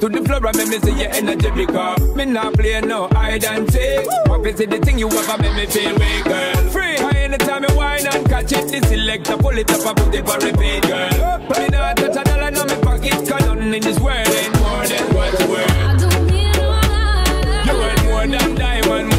to the floor and make me see your energy because me not play no hide and seek. Obviously the thing you ever make me feel weak, girl. Free. Anytime you whine and catch it, the selector pull it up and put it for repeat, girl. But me not touch a dollar in my pocket, cause nothing in this world ain't more than what's worth. I don't need no You want more than diamond,